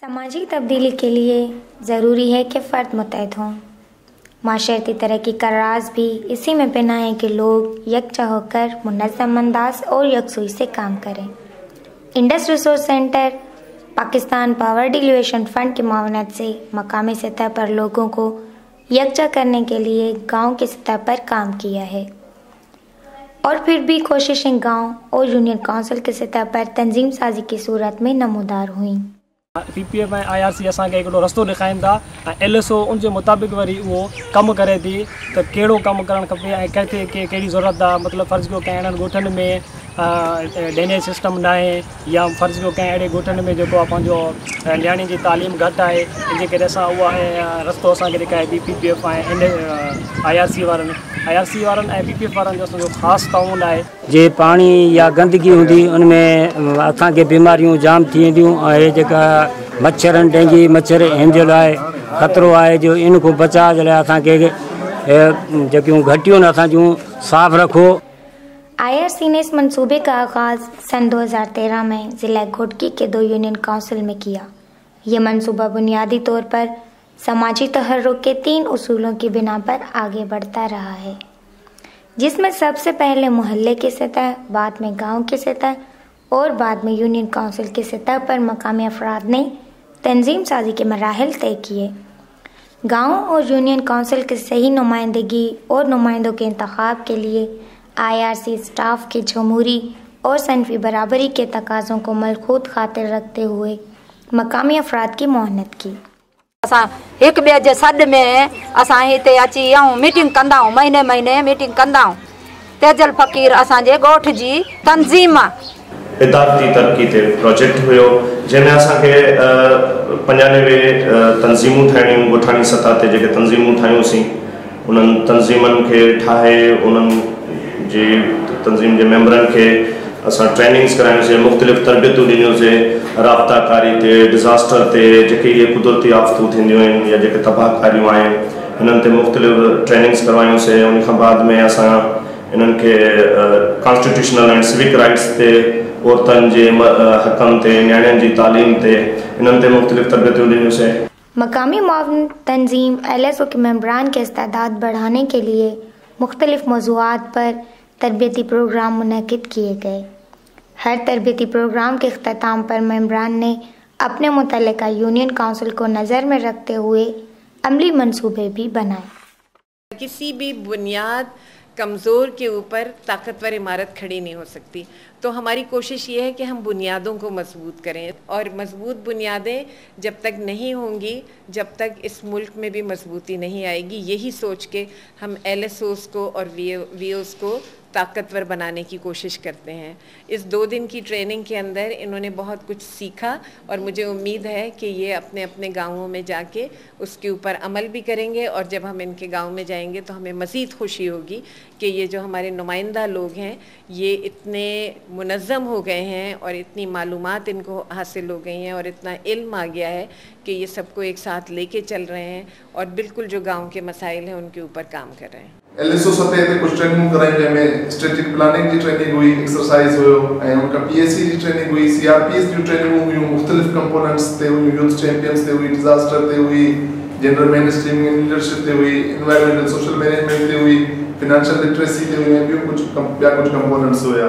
سماجی تبدیلی کے لیے ضروری ہے کہ فرد متحد ہوں۔ معاشرتی ترقی کا راز بھی اسی میں پناہ ہے کہ لوگ یکجا ہو کر منظم انداز اور یکسوئی سے کام کریں۔ Indus resource centre Pakistan power devolution fund کی معاونت سے مقامی سطح پر لوگوں کو یکجا کرنے کے لیے گاؤں کی سطح پر کام کیا ہے۔ اور پھر بھی کوششیں گاؤں اور یونین کونسل کی سطح پر تنظیم سازی کی صورت میں نمودار ہوئیں۔ پي P F ۽ I R C اسان کي هڪڙو رستو ڏيکارن ٿا ۽ ايل ايس او ان جي مطابق وري اهو ڪم ڪري ٿي ته ڪهڙو ڪم ڪرڻ کپي ۽ ڪٿي ڪنهن ڪهڙي ضرورت آهي مطلب فرض ڪيو ڪنهن اهڙن ڳوٺن ۾ ڈنج سسٹم نہ یا فرض جو کئی اڑے گوٹن میں نیا تعلیم گھٹ ہے جن وہ رستوں کے B P P F I R C I R C P P F والا خاص ٹاؤن ہے جی پانی یا گندگی ہوں ان میں ابھی بیماروں جام تھی اور جا مچھر ڈینگی مچھر انتروں ہے جو ان کو بچا کے لائے اگر گٹین اُن صاف رکھو۔ آئی آر سی نے اس منصوبے کا آغاز سن دو ہزار تیرہ میں ضلع گھٹکی کے دو یونین کونسل میں کیا۔ یہ منصوبہ بنیادی طور پر سماجی تحرک کے تین اصولوں کی بنا پر آگے بڑھتا رہا ہے، جس میں سب سے پہلے محلے کی سطح، بعد میں گاؤں کی سطح اور بعد میں یونین کونسل کی سطح پر مقامی افراد نے تنظیم سازی کے مراحل طے کیے۔ گاؤں اور یونین کونسل کی صحیح نمائندگی اور نمائندوں کے انتخاب کے لیے آئی آر سی اسٹاف کی جمہوری اور صنفی برابری کے تقاضوں کو ملخوط خاطر رکھتے ہوئے مقامی افراد کی مہنت کی۔ ایک بے جے سڈ میں اساں ہتے اچی آؤں میٹنگ کندا ہوں مہینے مہینے میٹنگ کندا ہوں تیجل فقیر اساں جے گوٹھ جی تنظیم ادارتی ترقی تے پروجیکٹ ہوئے جن میں اساں کے پنجانوے تنظیموں ٹھائنیوں گوٹھانی سطح تے جے تنظیموں ٹھائیوں سی انہن تنظیمن کے ٹھاہے انہن جی تنظیم کے ممبرن کے اصل ٹریننگس کرائیں سے، مختلف تربیتوں ڈنوں سے رابطہ کاری تے ڈیزاسٹر تے، جے یہ قدرتی آفتوں تھیندیوں ہیں، یا جے تباہ کاریوں آئیں انہوں تے مختلف ٹریننگس کروائیں سے، ان کے بعد میں اصا انہوں کے کانسٹیٹیوشنل اینڈ سوک رائٹس تے عورتن کے حقن تے نیاڑین کی تعلیم تے انہوں تے مختلف تربیتوں ڈنوں سے۔ مقامی معاون، تنظیم، ایل ایس او کے ممبران کے استعداد بڑھانے کے لیے مختلف موضوعات پر تربیتی پروگرام منعقد کیے گئے۔ ہر تربیتی پروگرام کے اختتام پر ممبران نے اپنے متعلقہ یونین کونسل کو نظر میں رکھتے ہوئے عملی منصوبے بھی بنائے۔ کسی بھی بنیاد کمزور کے اوپر طاقتور عمارت کھڑی نہیں ہو سکتی۔ تو ہماری کوشش یہ ہے کہ ہم بنیادوں کو مضبوط کریں۔ اور مضبوط بنیادیں جب تک نہیں ہوں گی، جب تک اس ملک میں بھی مضبوطی نہیں آئے گی، یہی سوچ کے ہم ایل ایس اوز کو اور وی اوز کو طاقتور بنانے کی کوشش کرتے ہیں۔ اس دو دن کی ٹریننگ کے اندر انہوں نے بہت کچھ سیکھا اور مجھے امید ہے کہ یہ اپنے اپنے گاؤں میں جا کے اس کے اوپر عمل بھی کریں گے اور جب ہم ان کے گاؤں میں جائیں گے تو ہمیں مزید خوشی ہوگی کہ یہ جو ہمارے نمائندہ لوگ ہیں، یہ اتنے منظم ہو گئے ہیں اور اتنی معلومات ان کو حاصل ہو گئی ہیں اور اتنا علم آ گیا ہے کہ یہ سب کو ایک ساتھ لے کے چل رہے ہیں اور بالکل جو گاؤں کے مسائل ہیں ان کے اوپر کام کر رہے ہیں۔ ایل ایس او سطح تے کچھ ٹریننگ کرائیں جے میں اسٹریٹجک پلاننگ کی ٹریننگ ہوئی ایکسرسائز ہوئے ہیں ان کا پی ایس سی کی ٹریننگ ہوئی سی آر پی ایس کی ٹریننگ ہوئی مختلف کمپوننٹس تے ہوئی یوتھ چیمپئنز تے ہوئی ڈیزاسٹر تے ہوئی جنرل مین اسٹریمنگ لیڈرشپ تے ہوئی انوائرمنٹل سوشل مینجمنٹ تے ہوئی فائنینشل لٹریسی تے ہوئی بھی کچھ بیا کچھ کمپوننٹس ہویا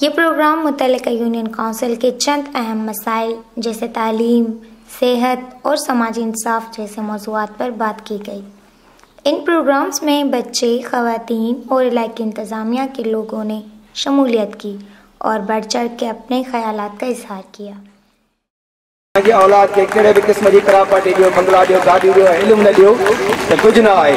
یہ پروگرام متعلقہ یونین کونسل کے چند اہم مسائل جیسے تعلیم، صحت اور سماجی انصاف جیسے موضوعات پر بات کی گئی۔ ان پروگرامز میں بچے، خواتین اور علاقائی انتظامیہ کے لوگوں نے شمولیت کی اور بڑھ چڑھ کے اپنے خیالات کا اظہار کیا۔ اولاد کے کہڑے بھی قسم کی پراپرٹی ڈیو بنگلہ ڈیو گاڑی ڈیو علم نہ ڈیو تو کچھ نہ آئے۔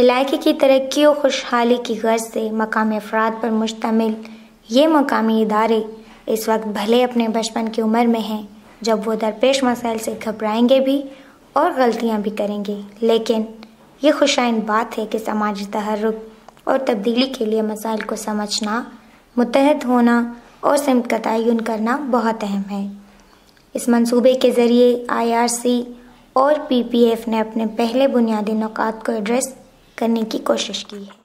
علاقے کی ترقی و خوشحالی کی غرض سے مقامی افراد پر مشتمل یہ مقامی ادارے اس وقت بھلے اپنے بچپن کی عمر میں ہیں جب وہ درپیش مسائل سے گھبرائیں گے بھی اور غلطیاں بھی کریں گے۔ لیکن یہ خوشائن بات ہے کہ سماجی تحرک اور تبدیلی کے لیے مسائل کو سمجھنا، متحد ہونا اور سمت کا تعین کرنا بہت اہم ہے۔ اس منصوبے کے ذریعے آئی آر سی اور پی پی ایف نے اپنے پہلے بنیادی نقات کو ایڈریس کرنے کی کوشش کی ہے۔